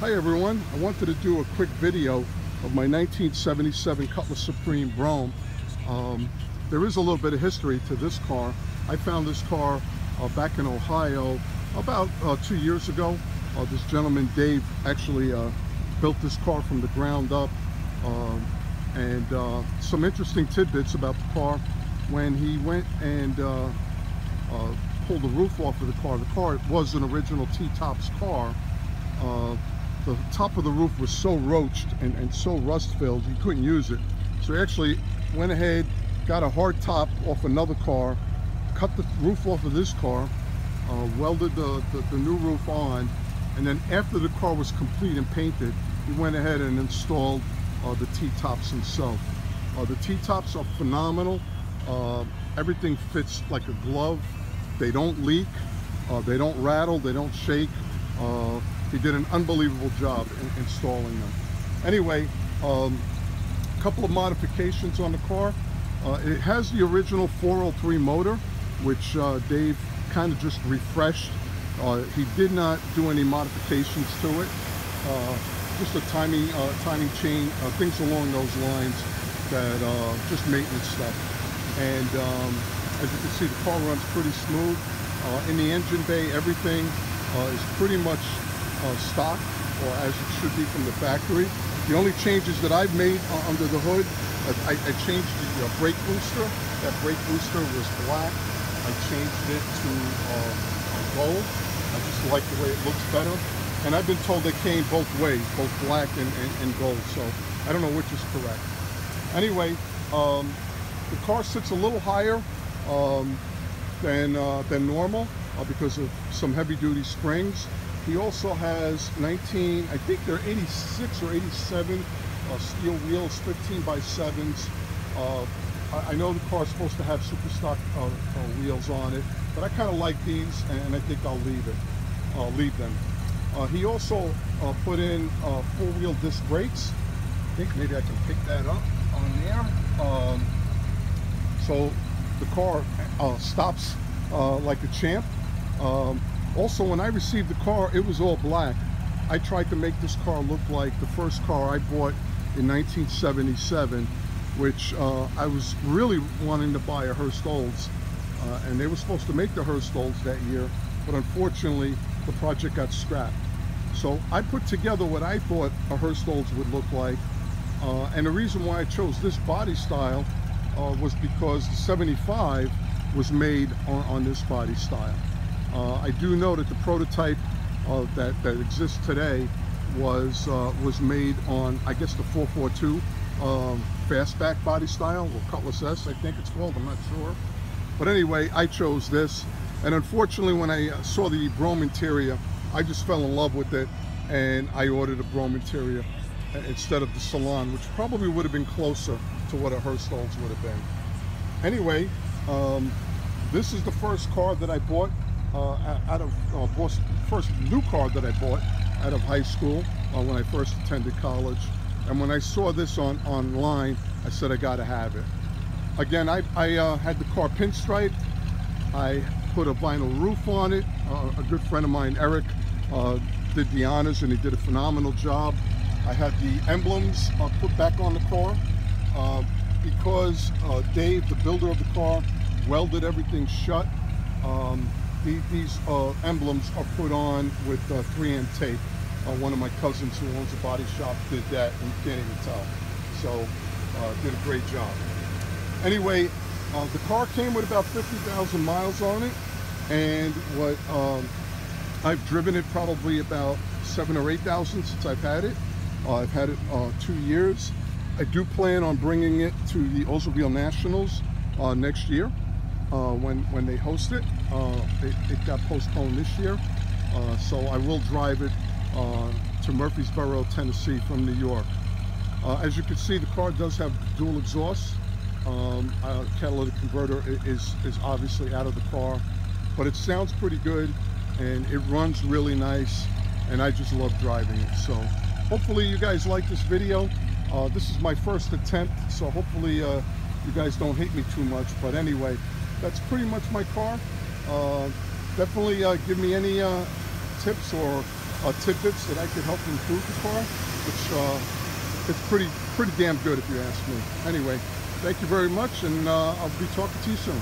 Hi everyone, I wanted to do a quick video of my 1977 Cutlass Supreme Brougham. Um, there is a little bit of history to this car. I found this car uh, back in Ohio about uh, two years ago. Uh, this gentleman, Dave, actually uh, built this car from the ground up. Um, and uh, some interesting tidbits about the car. When he went and uh, pulled the roof off of the car, the car was an original T-Tops car the top of the roof was so roached and, and so rust filled you couldn't use it. So he actually went ahead got a hard top off another car cut the roof off of this car uh, welded the, the, the, new roof on and then after the car was complete and painted he went ahead and installed uh, the T-tops himself. Uh, the T-tops are phenomenal. Uh, everything fits like a glove. They don't leak. Uh, they don't rattle. They don't shake. Uh, he did an unbelievable job in installing them. Anyway, um, a couple of modifications on the car. Uh, it has the original 403 motor, which uh, Dave kind of just refreshed. Uh, he did not do any modifications to it. Uh, just a timing, uh, timing chain, uh, things along those lines that just maintenance stuff. And um, as you can see, the car runs pretty smooth. in the engine bay, everything is pretty much uh, stock or as it should be from the factory. The only changes that I've made uh, under the hood, I, I changed the uh, brake booster. That brake booster was black. I changed it to uh, gold. I just like the way it looks better. And I've been told they came both ways, both black and, and, and gold. So I don't know which is correct. Anyway, um, the car sits a little higher um, than, uh, than normal uh, because of some heavy duty springs. He also has 19, I think they're 86 or 87 uh, steel wheels, 15 by 7s. Uh, I, I, know the car is supposed to have super stock uh, uh wheels on it, but I kind of like these and I think I'll leave it, I'll leave them. Uh, he also uh, put in four-wheel disc brakes. I think maybe I can pick that up on there. Um, so the car stops like a champ. Um, also, when I received the car, it was all black. I tried to make this car look like the first car I bought in 1977, which uh, I was really wanting to buy a Hurst Olds. Uh, and they were supposed to make the Hurst Olds that year, but unfortunately, the project got scrapped. So I put together what I thought a Hurst Olds would look like. Uh, and the reason why I chose this body style uh, was because the 75 was made on, on this body style. Uh, I do know that the prototype uh, that, that exists today was uh, was made on, I guess, the 442 um, fastback body style, or Cutlass S, I think it's called, I'm not sure. But anyway, I chose this. And unfortunately, when I saw the Brougham interior, I just fell in love with it, and I ordered a Brougham interior instead of the Salon, which probably would have been closer to what a Hurst would have been. Anyway, um, this is the first car that I bought out of uh, Boston, first new car that I bought out of high school uh, when I first attended college. And when I saw this on online, I said I got to have it. Again, I, I uh, had the car pinstriped. I put a vinyl roof on it. Uh, a good friend of mine, Eric, uh, did the honors and he did a phenomenal job. I had the emblems put back on the car because Dave, the builder of the car, welded everything shut. Um, the, these uh, emblems are put on with uh, 3M tape. Uh, one of my cousins who owns a body shop did that and you can't even tell. So uh, did a great job. Anyway, uh, the car came with about 50,000 miles on it and what um, I've driven it probably about seven or 8,000 since I've had it. Uh, I've had it two years. I do plan on bringing it to the Oldsmobile Nationals next year uh, when, when they host it. Uh, it. it. got postponed this year, uh, so I will drive it uh, to Murfreesboro, Tennessee from New York. Uh, as you can see, the car does have dual exhaust. Um, catalytic converter is, is obviously out of the car, but it sounds pretty good and it runs really nice and I just love driving it. So hopefully you guys like this video. Uh, this is my first attempt, so hopefully uh, you guys don't hate me too much. But anyway, that's pretty much my car. Uh, definitely uh, give me any uh, tips or uh, tidbits that I could help improve the car, which uh, it's pretty pretty damn good if you ask me. Anyway, thank you very much, and uh, I'll be talking to you soon.